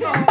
go.